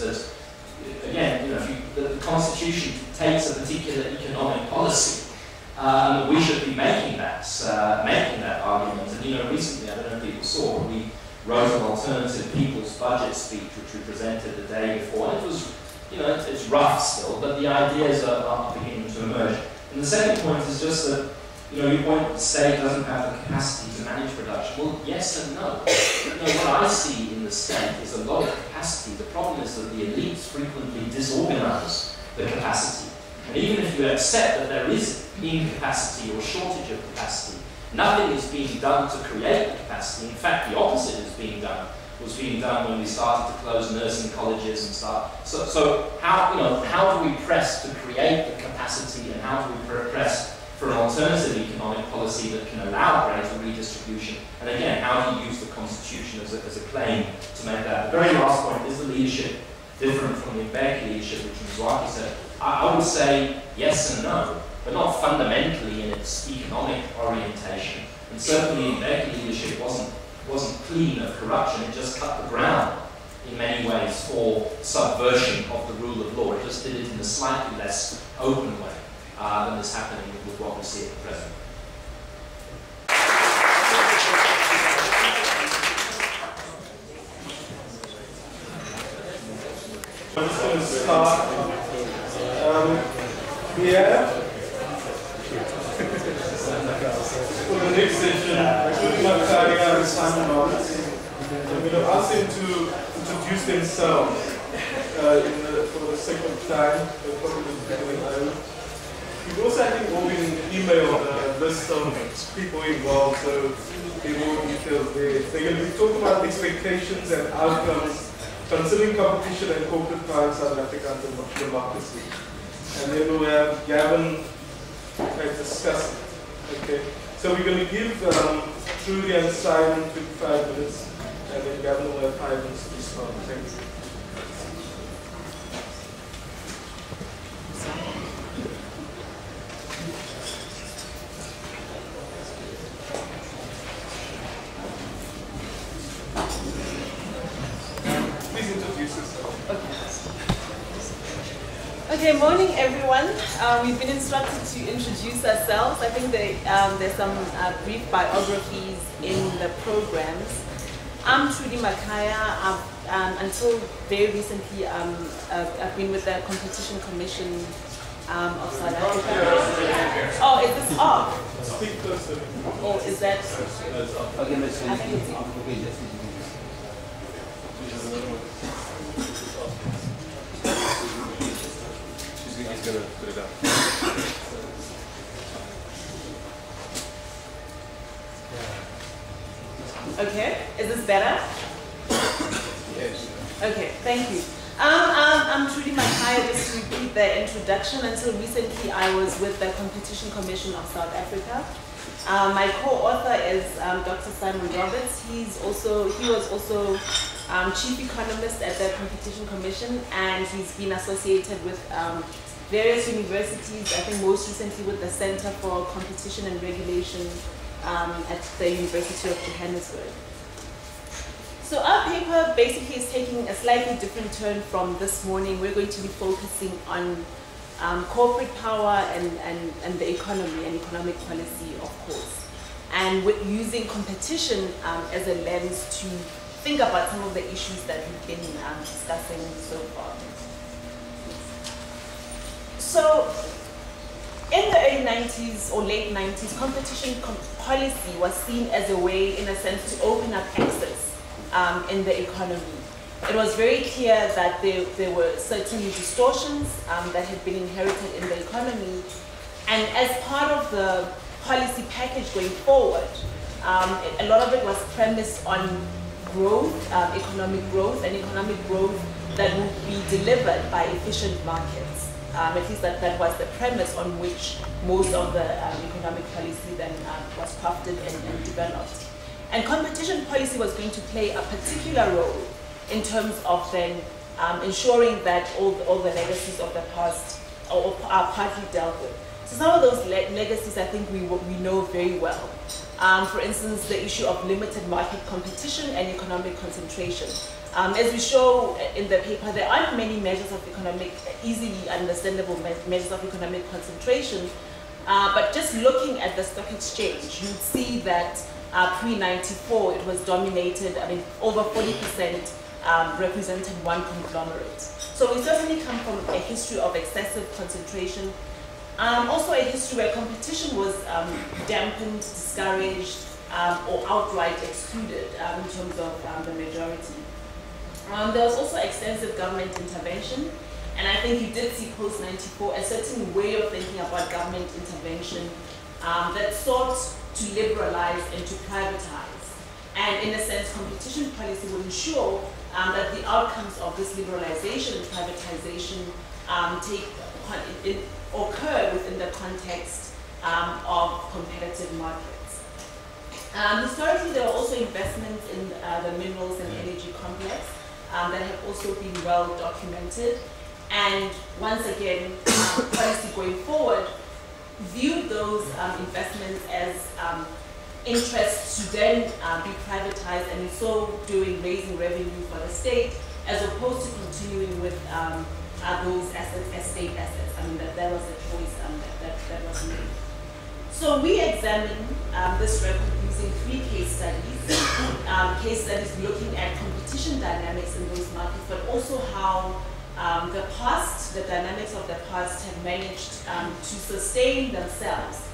that, again, you know, you, the, the, Constitution takes a particular economic policy, um, we should be making that, uh, making that argument. And you know, recently, I don't know if people saw, we wrote an alternative people's budget speech, which we presented the day before, and it was, you know, it's, it's rough still, but the ideas are, are beginning to emerge. And the second point is just that you know, you point the state doesn't have the capacity to manage production. Well, yes and no. You know, what I see in the state is a lot of capacity. The problem is that the elites frequently disorganize the capacity. And even if you accept that there is incapacity or shortage of capacity, nothing is being done to create the capacity. In fact, the opposite is being done was being done when we started to close nursing colleges and stuff. So, so how, you know, how do we press to create the capacity and how do we press for an alternative economic policy that can allow greater redistribution. And again, how do you use the Constitution as a, as a claim to make that? The very last point, is the leadership different from the Mbeki leadership, which Mzwakhe said? I, I would say yes and no, but not fundamentally in its economic orientation. And certainly the Mbeki leadership wasn't, wasn't clean of corruption, it just cut the ground in many ways for subversion of the rule of law. It just did it in a slightly less open way uh, is happening with what we see at present. I'm just going to start um, here. For the next session, including Makhaya and Simon I'm going to ask them to introduce themselves uh, the, for the second time. They'll probably be We've also, I think, been emailed a list of people involved, so they more details there. They're going to be talking about expectations and outcomes concerning competition and corporate in South Africa and democracy. And then we'll have Gavin of discuss it. Okay. So we're going to give um, Trudi and Simon 25 minutes, and then Gavin will have five minutes to respond. Thank you. Okay, morning everyone. Uh, we've been instructed to introduce ourselves. I think they, um, there's some uh, brief biographies in the programs. I'm Trudi Makhaya. Um, until very recently, um, uh, I've been with the Competition Commission um, of South Africa. Oh, is this off? Oh, is that? I think it's off. He's gonna put it up. Okay, is this better? Yes. Okay, thank you. Um, um, I'm Trudi Makhaya, just to repeat the introduction. Until recently, I was with the Competition Commission of South Africa. Um, my co-author is um, Dr. Simon Roberts. He's also he was also um, chief economist at the Competition Commission, and he's been associated with um, various universities, I think most recently with the Center for Competition and Regulation um, at the University of Johannesburg. So our paper basically is taking a slightly different turn from this morning. We're going to be focusing on um, corporate power and, and, and the economy and economic policy, of course. And with using competition um, as a lens to think about some of the issues that we've been um, discussing so far. So in the early 90s or late 90s, competition com policy was seen as a way, in a sense, to open up access um, in the economy. It was very clear that there, there were certainly distortions um, that had been inherited in the economy. And as part of the policy package going forward, um, a lot of it was premised on growth, um, economic growth, and economic growth that would be delivered by efficient markets. Um, at least that, that was the premise on which most of the um, economic policy then um, was crafted and, and, developed. And competition policy was going to play a particular role in terms of then um, ensuring that all the, all the legacies of the past are partly dealt with. So some of those le legacies I think we, we know very well. Um, for instance, the issue of limited market competition and economic concentration. Um, as we show in the paper, there aren't many measures of economic, easily understandable me measures of economic concentration, uh, but just looking at the stock exchange, you'd see that uh, pre-94 it was dominated, I mean, over 40% um, represented one conglomerate. So we certainly come from a history of excessive concentration, um, also a history where competition was um, dampened, discouraged, um, or outright excluded um, in terms of um, the majority. Um, there was also extensive government intervention, and I think you did see post-94 a certain way of thinking about government intervention that sought to liberalize and to privatize. And in a sense, competition policy would ensure um, that the outcomes of this liberalization and privatization um, take, occur within the context um, of competitive markets. Um, historically, there were also investments in uh, the minerals and energy complex um, that have also been well documented. And once again, uh, policy going forward viewed those um, investments as um, interests to then uh, be privatized and in so doing raising revenue for the state as opposed to continuing with um, uh, those assets as state assets. I mean, that, that was a choice um, that, that, that was made. So we examined um, this record using three case studies. Um, case studies looking at competition dynamics in those markets, but also how um, the past, the dynamics of the past have managed um, to sustain themselves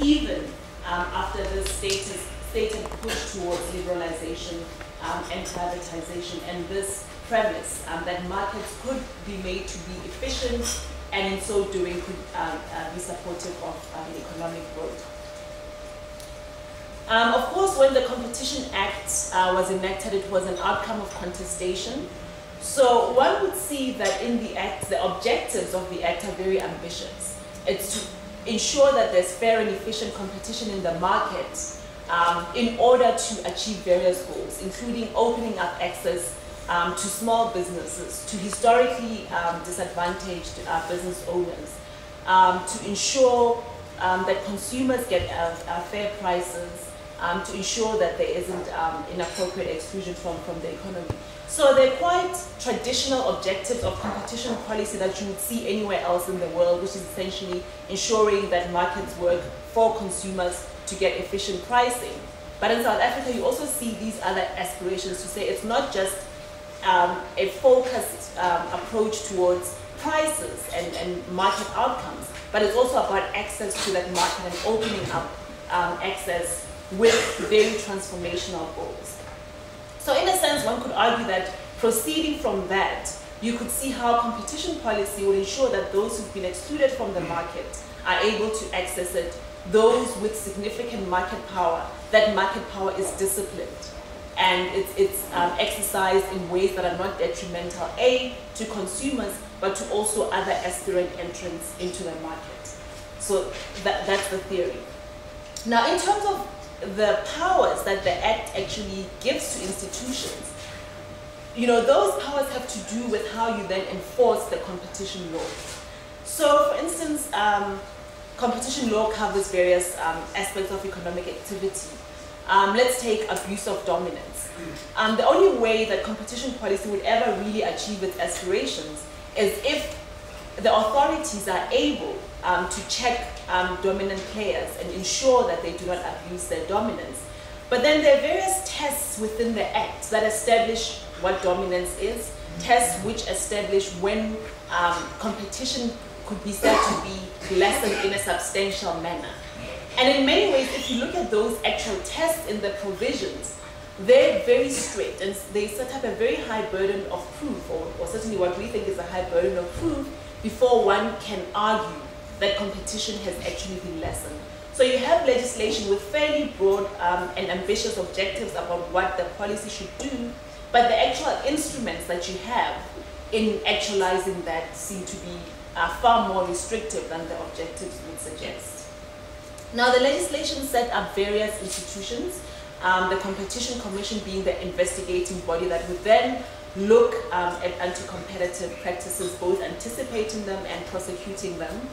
even um, after the state has, state pushed towards liberalization um, and privatization and this premise um, that markets could be made to be efficient and in so doing could uh, uh, be supportive of economic growth. Um, of course, when the Competition Act uh, was enacted, it was an outcome of contestation. So one would see that in the Act, the objectives of the Act are very ambitious. It's to ensure that there's fair and efficient competition in the market um, in order to achieve various goals, including opening up access um, to small businesses, to historically um, disadvantaged uh, business owners, um, to ensure um, that consumers get uh, uh, fair prices, um, to ensure that there isn't inappropriate exclusion from, from the economy. So they're quite traditional objectives of competition policy that you would see anywhere else in the world, which is essentially ensuring that markets work for consumers to get efficient pricing. But in South Africa, you also see these other aspirations to say it's not just um, a focused um, approach towards prices and, and market outcomes, but it's also about access to that market and opening up um, access with very transformational goals. So in a sense, one could argue that proceeding from that, you could see how competition policy will ensure that those who've been excluded from the market are able to access it, those with significant market power, that market power is disciplined and it's, it's um, exercised in ways that are not detrimental, A, to consumers, but to also other aspirant entrants into the market. So that, that's the theory. Now, in terms of the powers that the Act actually gives to institutions, you know, those powers have to do with how you then enforce the competition law. So, for instance, um, competition law covers various um, aspects of economic activity. Um, let's take abuse of dominance. Um, the only way that competition policy would ever really achieve its aspirations is if the authorities are able um, to check um, dominant players and ensure that they do not abuse their dominance. But then there are various tests within the Act that establish what dominance is, tests which establish when um, competition could be said to be lessened in a substantial manner. And in many ways, if you look at those actual tests in the provisions, they're very strict and they set up a very high burden of proof, or, or certainly what we think is a high burden of proof, before one can argue that competition has actually been lessened. So you have legislation with fairly broad um, and ambitious objectives about what the policy should do, but the actual instruments that you have in actualizing that seem to be uh, far more restrictive than the objectives would suggest. Now the legislation set up various institutions, um, the Competition Commission being the investigating body that would then look um, at anti-competitive practices, both anticipating them and prosecuting them.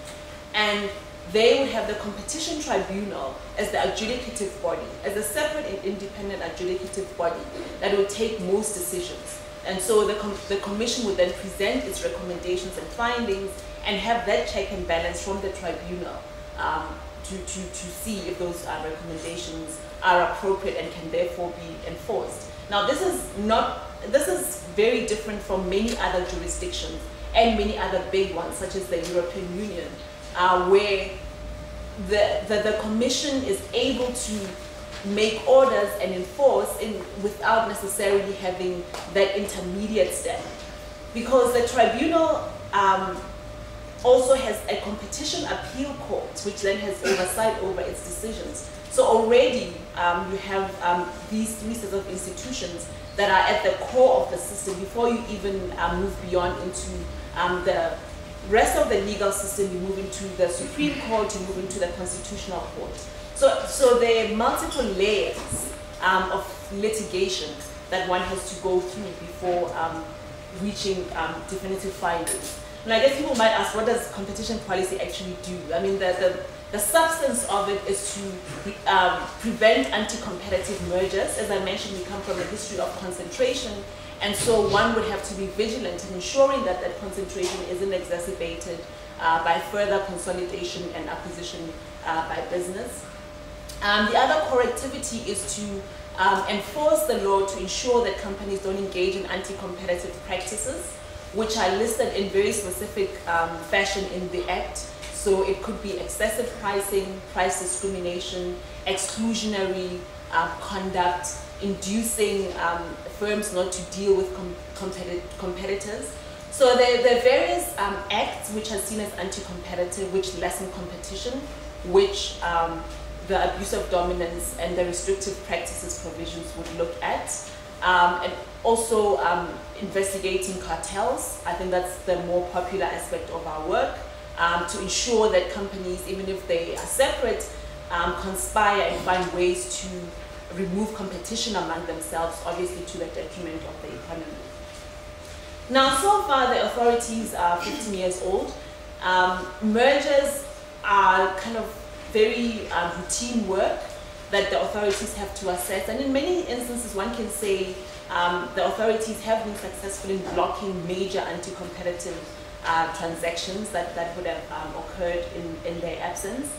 And they would have the competition tribunal as the adjudicative body, as a separate and independent adjudicative body that would take most decisions. And so the, com the commission would then present its recommendations and findings and have that check and balance from the tribunal um, to, to, to see if those uh, recommendations are appropriate and can therefore be enforced. Now this is not, this is very different from many other jurisdictions and many other big ones such as the European Union uh, where the, the, the commission is able to make orders and enforce in, without necessarily having that intermediate step. Because the tribunal um, also has a competition appeal court, which then has oversight over its decisions. So already um, you have um, these three sets of institutions that are at the core of the system before you even um, move beyond into um, the rest of the legal system, you move into the Supreme Court, you move into the Constitutional Court. So, so there are multiple layers um, of litigation that one has to go through before um, reaching um, definitive findings. And I guess people might ask, what does competition policy actually do? I mean, the, the, the substance of it is to um, prevent anti-competitive mergers. As I mentioned, we come from a history of concentration and so one would have to be vigilant in ensuring that that concentration isn't exacerbated uh, by further consolidation and acquisition uh, by business. Um, the other core activity is to um, enforce the law to ensure that companies don't engage in anti-competitive practices, which are listed in very specific um, fashion in the Act. So it could be excessive pricing, price discrimination, exclusionary uh, conduct, inducing um, firms not to deal with com competi competitors. So there, there are various um, acts which are seen as anti-competitive, which lessen competition, which um, the abuse of dominance and the restrictive practices provisions would look at. Um, and also um, investigating cartels. I think that's the more popular aspect of our work um, to ensure that companies, even if they are separate, um, conspire and find ways to remove competition among themselves, obviously to the detriment of the economy. Now, so far the authorities are 15 years old. Um, mergers are kind of very uh, routine work that the authorities have to assess. And in many instances, one can say um, the authorities have been successful in blocking major anti-competitive uh, transactions that, that would have um, occurred in, in their absence.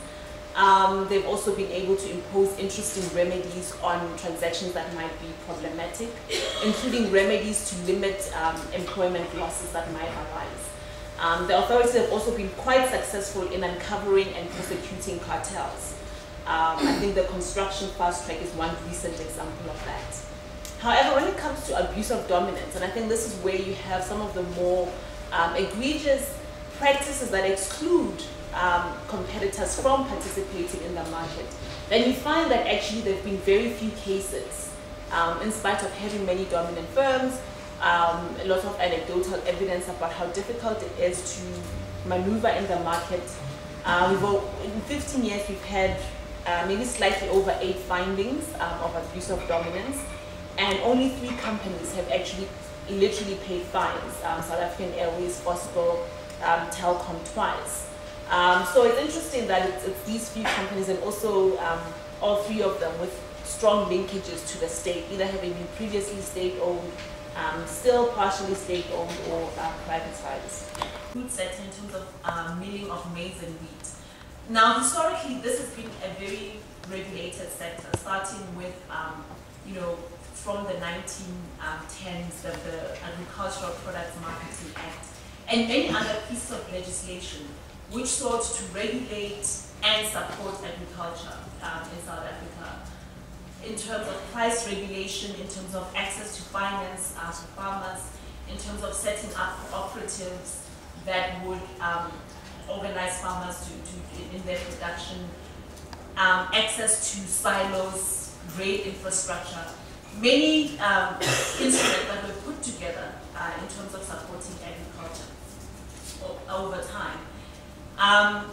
Um, they've also been able to impose interesting remedies on transactions that might be problematic, including remedies to limit um, employment losses that might arise. Um, the authorities have also been quite successful in uncovering and prosecuting cartels. Um, I think the construction fast track is one recent example of that. However, when it comes to abuse of dominance, and I think this is where you have some of the more um, egregious practices that exclude um, competitors from participating in the market, then you find that actually there have been very few cases, um, in spite of having many dominant firms, um, a lot of anecdotal evidence about how difficult it is to maneuver in the market. Uh, in 15 years, we've had uh, maybe slightly over eight findings um, of abuse of dominance, and only three companies have actually literally paid fines. Um, South African Airways, Foskor, um, Telkom twice. Um, so it's interesting that it's, it's, these few companies and also um, all three of them with strong linkages to the state, either having been previously state-owned, um, still partially state-owned or uh, privatized. Food sector in terms of um, milling of maize and wheat. Now, historically, this has been a very regulated sector, starting with, um, you know, from the 1910s, the, the Agricultural Products Marketing Act, and many other pieces of legislation which sought to regulate and support agriculture um, in South Africa in terms of price regulation, in terms of access to finance uh, to farmers, in terms of setting up cooperatives that would um, organize farmers to, to, in their production, um, access to silos, great infrastructure, many um, instruments that were put together uh, in terms of supporting agriculture over time. Um,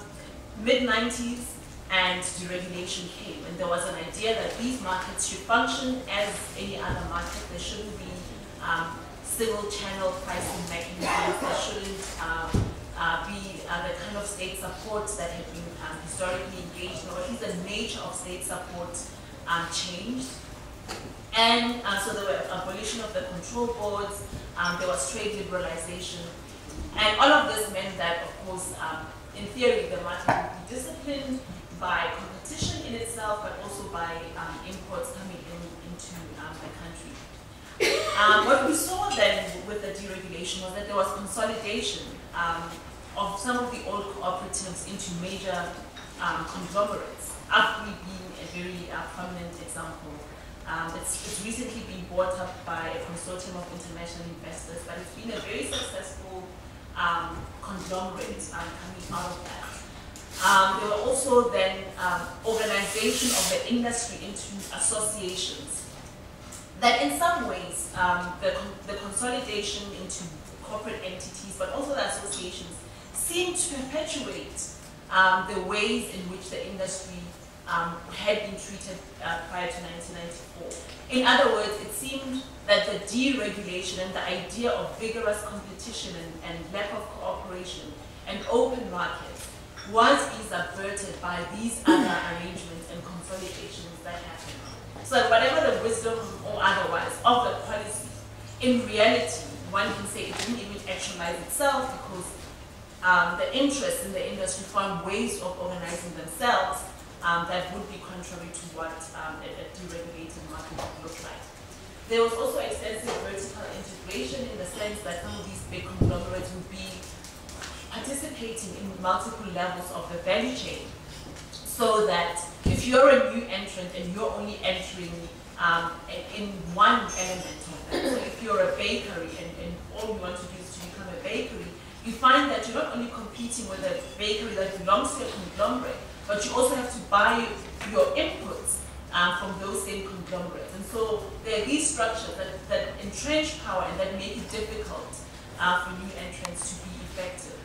Mid-90s and deregulation came and there was an idea that these markets should function as any other market. There shouldn't be um, single channel pricing mechanisms. There shouldn't um, uh, be uh, the kind of state support that had been um, historically engaged or at least the nature of state support um, changed. And uh, so there were abolition of the control boards, um, there was trade liberalization, and all of this meant that, of course, um, in theory, the market would be disciplined by competition in itself, but also by um, imports coming in into um, the country. Um, what we saw then with the deregulation was that there was consolidation um, of some of the old cooperatives into major um, conglomerates, AFGRI being a very uh, prominent example. Um, it's, it's, recently been bought up by a consortium of international investors, but it's been a very successful um, conglomerate um, coming out of that. Um, there were also then um, organization of the industry into associations that in some ways um, the, the consolidation into corporate entities but also the associations seem to perpetuate um, the ways in which the industry um, had been treated uh, prior to 1994. In other words, it seemed that the deregulation and the idea of vigorous competition and, and lack of cooperation and open markets was subverted by these other arrangements and consolidations that happened. So whatever the wisdom or otherwise of the policy, in reality, one can say it didn't even actualize itself because um, the interests in the industry found ways of organizing themselves um, that would be contrary to what um, a, a deregulated market would look like. There was also extensive vertical integration in the sense that some of these big conglomerates would be participating in multiple levels of the value chain so that if you're a new entrant and you're only entering um, in one element of that, so if you're a bakery and, and all you want to do is to become a bakery, you find that you're not only competing with a bakery that belongs to a conglomerate, but you also have to buy your inputs um, from those same conglomerates. And so there are these structures that, that entrench power and that make it difficult uh, for new entrants to be effective.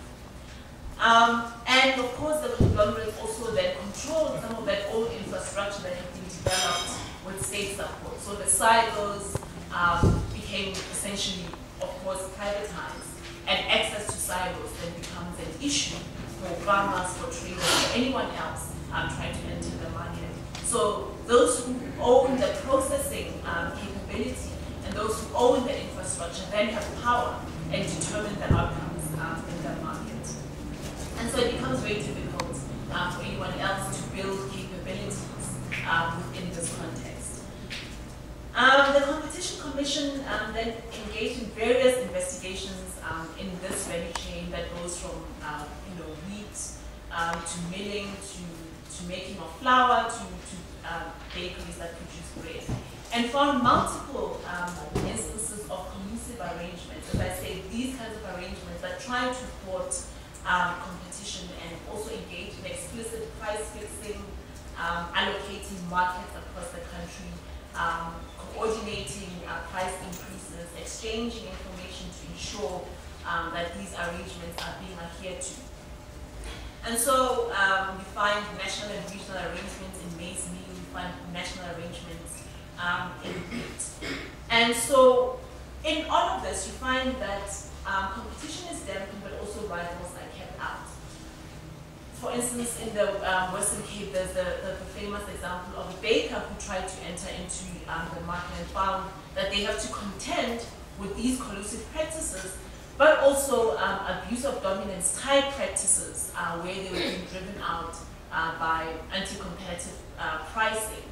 Um, and of course, the conglomerates also then control some of that old infrastructure that had been developed with state support. So the silos um, became essentially, of course, privatized, and access to silos then becomes an issue for farmers, for traders, anyone else um, trying to enter the market. So those who own the processing um, capability and those who own the infrastructure then have power and determine the outcomes um, in the market. And so it becomes very difficult uh, for anyone else to build capabilities uh, within this context. Um, the Competition Commission um, then engaged in various investigations um, in this value chain that goes from uh, you know wheat um, to milling to to making of flour, to, to um, bakeries that produce bread, and found multiple um, instances of collusive arrangements. As I say, these kinds of arrangements that try to thwart um, competition and also engage in explicit price fixing, um, allocating markets across the country, um, coordinating uh, price increases, exchanging information to ensure that these arrangements are being adhered to. And so um, we find national and regional arrangements in maize meal, we find national arrangements um, in wheat. And so in all of this, you find that um, competition is dampened, but also rivals are kept out. For instance, in the um, Western Cape, there's the, the, the, famous example of a baker who tried to enter into um, the market and found that they have to contend with these collusive practices but also um, abuse of dominance type practices uh, where they were being driven out uh, by anti-competitive uh, pricing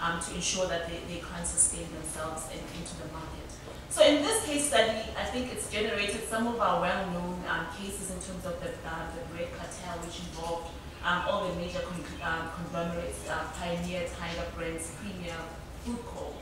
um, to ensure that they, they can't sustain themselves in, into the market. So in this case study, I think it's generated some of our well-known um, cases in terms of the, uh, the bread cartel, which involved um, all the major con um, conglomerates, uh, Pioneer, Tiger Brands, Premier, Foodcorp,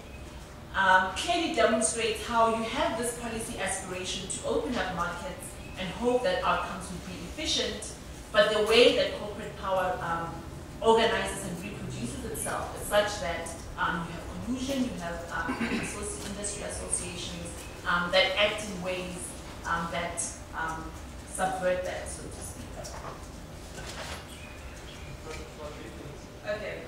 um, clearly demonstrates how you have this policy aspiration to open up markets and hope that outcomes will be efficient, but the way that corporate power um, organizes and reproduces itself is such that um, you have collusion, you have um, industry associations um, that act in ways um, that subvert that, so to speak. Okay.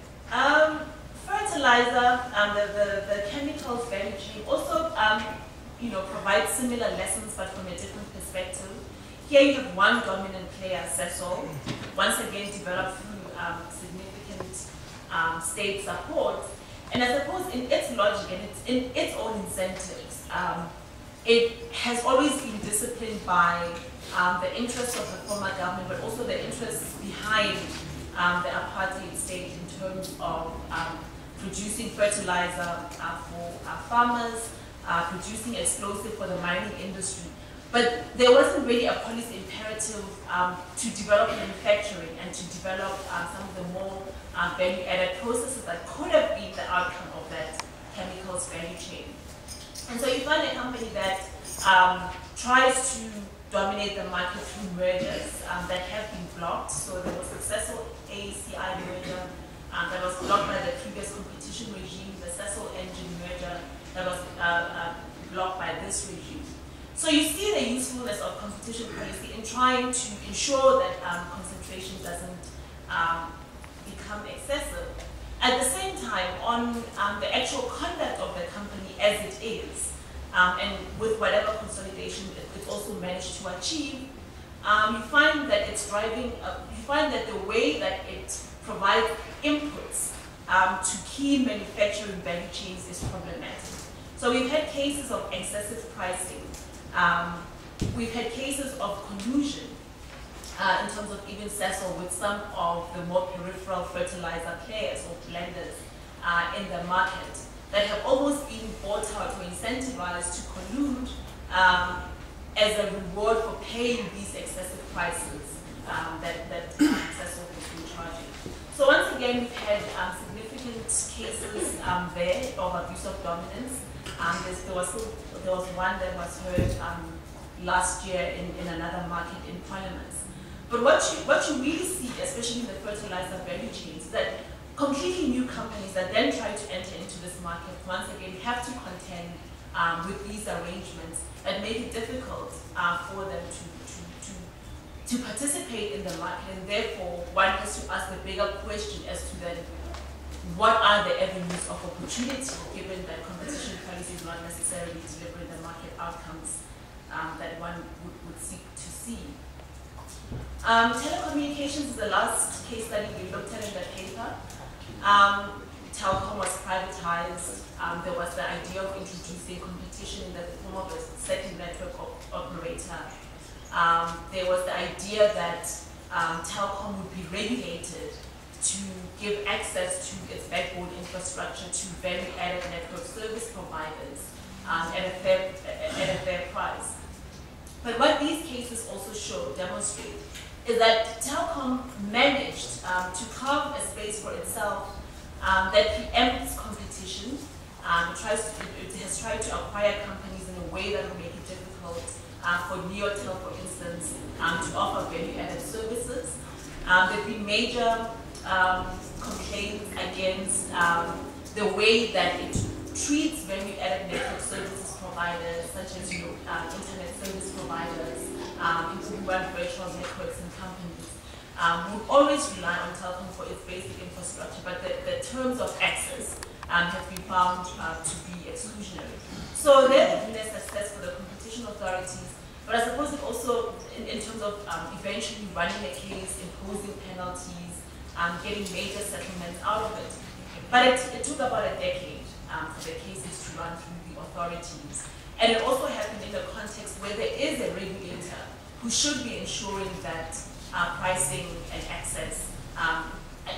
Fertilizer, um, the, the, the, chemicals value also um, you know, provides similar lessons but from a different perspective. Here you have one dominant player, Sasol, once again developed through um, significant um, state support. And I suppose in its logic and its, in its own incentives, um, it has always been disciplined by the interests of the former government, but also the interests behind um, the apartheid state in terms of um, producing fertilizer uh, for uh, farmers, uh, producing explosive for the mining industry. But there wasn't really a policy imperative um, to develop manufacturing and to develop uh, some of the more uh, value-added processes that could have been the outcome of that chemicals value chain. And so you find a company that um, tries to dominate the market through mergers um, that have been blocked. So there was successful ACI merger um, that was blocked by the previous competition regime, the Sasol Engen merger that was uh, uh, blocked by this regime. So you see the usefulness of competition policy in trying to ensure that um, concentration doesn't um, become excessive. At the same time, on um, the actual conduct of the company as it is, um, and with whatever consolidation it, it also managed to achieve, um, you find that it's driving, uh, you find that the way that it provides key manufacturing value chains is problematic. So we've had cases of excessive pricing. Um, we've had cases of collusion uh, in terms of even Sasol with some of the more peripheral fertilizer players or blenders uh, in the market that have almost been bought out or incentivized to collude um, as a reward for paying these excessive prices um, that, that um, Sasol has been charging. So once again, we've had um, cases um, there of abuse of dominance. Um, there, was, there was one that was heard um, last year in, in another market in Parliament. But what you, what you really see, especially in the fertilizer value chains, is that completely new companies that then try to enter into this market, once again, have to contend um, with these arrangements that make it difficult uh, for them to, to, to, to participate in the market. And therefore, one has to ask the bigger question as to then what are the avenues of opportunity given that competition policies not necessarily delivering the market outcomes um, that one would, would seek to see. Um, telecommunications is the last case study we looked at in the paper. Um, Telkom was privatized. Um, there was the idea of introducing competition in the form of a second network op operator. Um, there was the idea that um, Telkom would be regulated to give access to its backbone infrastructure to value-added network service providers um, at, a fair, at a fair price. But what these cases also show, demonstrate, is that Telkom managed um, to carve a space for itself um, that preempts competition, um, tries to, it has tried to acquire companies in a way that will make it difficult uh, for Neotel, for instance, um, to offer value-added services. Um, there have been major um, complaints against um, the way that it treats value-added network services providers, such as you know, uh, internet service providers, um, including web virtual networks and companies, um, always rely on Telkom for its basic infrastructure, but the, the terms of access um, have been found uh, to be exclusionary. So there has been a success for the competition authorities, but I suppose it also, in, in terms of um, eventually running a case, imposing penalties, um, getting major settlements out of it. But it, it took about a decade um, for the cases to run through the authorities. And it also happened in a context where there is a regulator who should be ensuring that uh, pricing and access, um,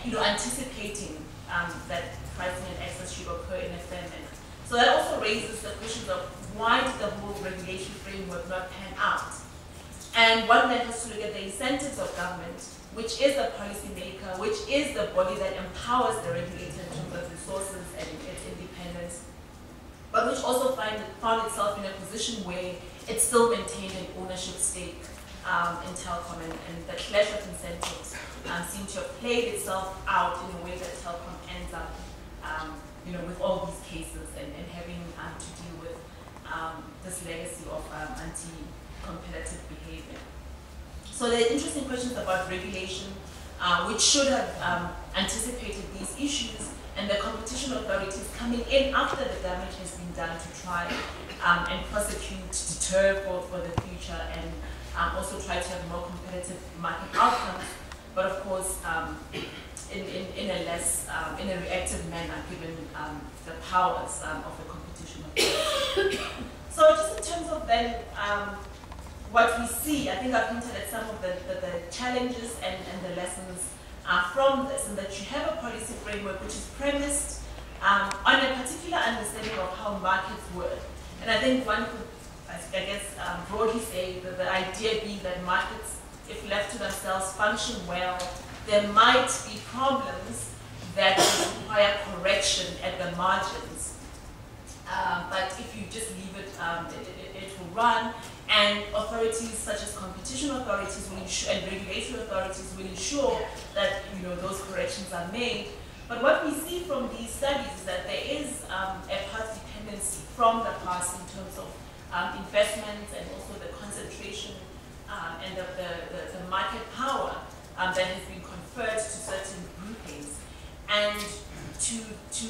you know, anticipating um, that pricing and access should occur in a fair manner. So that also raises the question of why did the whole regulation framework not pan out? And one then has to look at the incentives of government which is the policymaker, which is the body that empowers the regulator in terms of resources and its independence, but which also find, found itself in a position where it still maintained an ownership stake um, in Telkom, and, and, the clash of incentives um, seem to have played itself out in a way that Telkom ends up, um, you know, with all these cases and, and having um, to deal with um, this legacy of um, anti-competitive behavior. So there are interesting questions about regulation, uh, which should have um, anticipated these issues, and the competition authorities coming in after the damage has been done to try um, and prosecute, deter for, for the future, and um, also try to have more competitive market outcomes, but of course, um, in, in, in a less, um, in a reactive manner, given um, the powers of the competition authority. so just in terms of then what we see, I think I've hinted at some of the, the, the challenges and, and the lessons uh, from this, and that you have a policy framework which is premised um, on a particular understanding of how markets work. And I think one could, I guess, um, broadly say that the idea being that markets, if left to themselves, function well. There might be problems that require correction at the margins. Uh, but if you just leave it, um, it, it, it, will run. And authorities such as competition authorities will ensure, and regulatory authorities will ensure that you know those corrections are made. But what we see from these studies is that there is um, a path dependency from the past in terms of um, investments and also the concentration um, and the, the, the, the, market power um, that has been conferred to certain groupings. And to, to,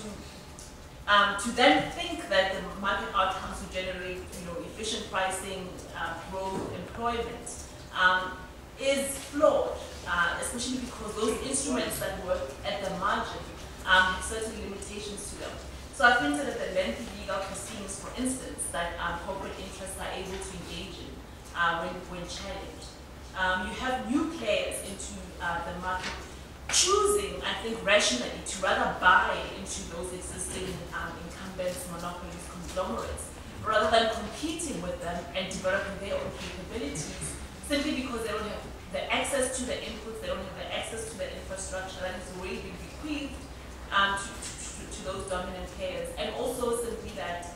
um, to then think that the market outcomes will generate you know, efficient pricing, uh, growth, employment, um, is flawed, uh, especially because those instruments that work at the margin um, have certain limitations to them. So I've hinted at the lengthy legal proceedings, for instance, that um, corporate interests are able to engage in uh, when, when challenged. Um, you have new players into uh, the market choosing, I think, rationally to rather buy into those existing um, incumbents, monopolies, conglomerates, rather than competing with them and developing their own capabilities, simply because they don't have the access to the inputs, they don't have the access to the infrastructure that has already been bequeathed um, to, to those dominant players. And also simply that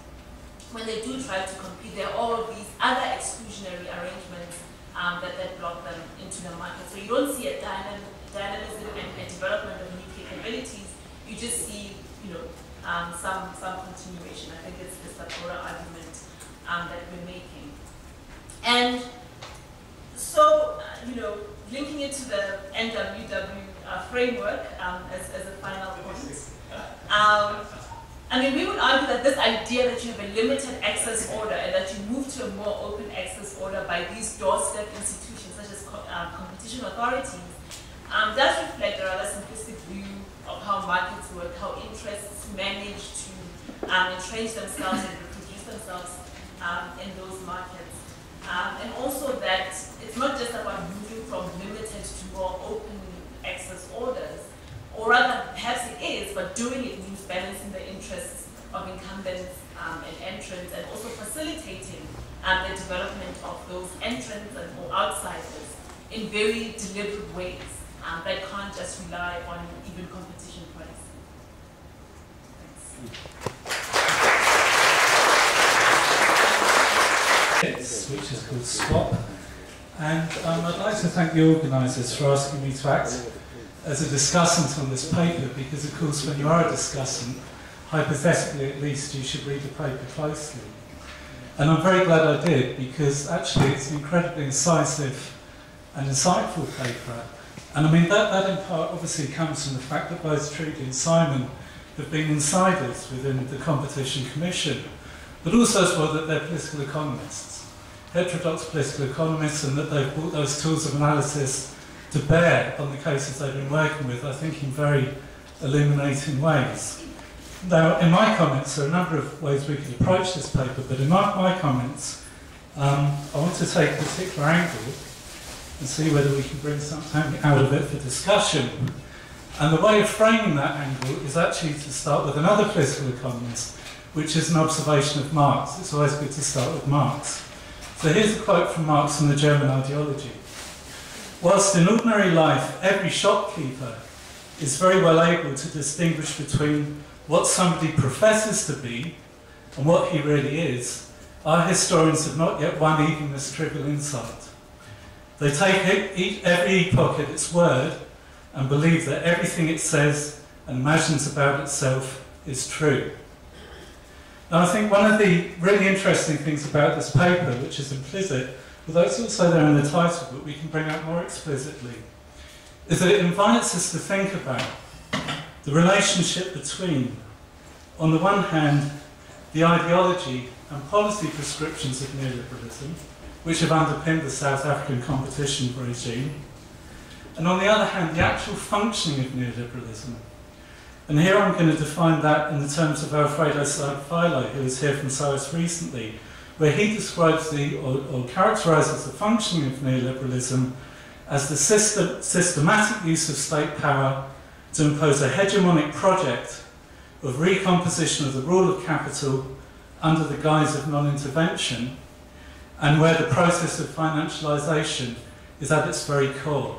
when they do try to compete, there are all of these other exclusionary arrangements um, that, block them into the market. So you don't see a dynam and, and, development of new capabilities. You just see, you know, um, some some continuation. I think it's the Sakura argument um, that we're making. And so, uh, you know, linking it to the NWW uh, framework um, as, as a final point. Um, I mean, we would argue that this idea that you have a limited access order and that you move to a more open access order by these doorstep institutions such as co um, competition authorities um, does reflect a rather simplistic view of how markets work, how interests manage to um, entrench themselves and reproduce themselves um, in those markets. Um, and also that it's not just about moving from limited to more open access orders, or rather, perhaps it is, but doing it means balancing the interests of incumbents um, and entrants and also facilitating um, the development of those entrants and or outsiders in very deliberate ways um, that can't just rely on even competition pricing. which is called SWOP. And um, I'd like to thank the organisers for asking me to act as a discussant on this paper because, of course, when you are a discussant, hypothetically at least, you should read the paper closely. And I'm very glad I did because actually it's an incredibly incisive and insightful paper. And I mean, that, that in part obviously comes from the fact that both Trudi and Simon have been insiders within the Competition Commission, but also as well that they're political economists, heterodox political economists, and that they've brought those tools of analysis to bear on the cases they've been working with, I think in very illuminating ways. Now, in my comments, there are a number of ways we could approach this paper, but in my, my comments, um, I want to take a particular angle and see whether we can bring something out of it for discussion. And the way of framing that angle is actually to start with another political economist, which is an observation of Marx. It's always good to start with Marx. So here's a quote from Marx on the German ideology. Whilst in ordinary life, every shopkeeper is very well able to distinguish between what somebody professes to be and what he really is, our historians have not yet won even this trivial insight. They take every epoch at its word and believe that everything it says and imagines about itself is true. And I think one of the really interesting things about this paper, which is implicit, although it's also there in the title, but we can bring out more explicitly, is that it invites us to think about the relationship between, on the one hand, the ideology and policy prescriptions of neoliberalism, which have underpinned the South African competition regime. And on the other hand, the actual functioning of neoliberalism. And here I'm going to define that in the terms of Alfredo Filho, who was here from SOAS recently, where he describes the, or, or characterises the functioning of neoliberalism as the system, systematic use of state power to impose a hegemonic project of recomposition of the rule of capital under the guise of non-intervention and where the process of financialisation is at its very core.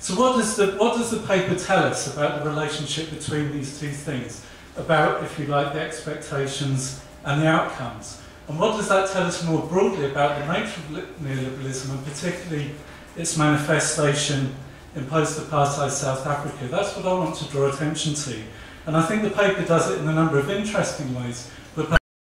So what does, the, what does the paper tell us about the relationship between these two things? About, if you like, the expectations and the outcomes. And what does that tell us more broadly about the nature of neoliberalism and particularly its manifestation in post-apartheid South Africa? That's what I want to draw attention to. And I think the paper does it in a number of interesting ways.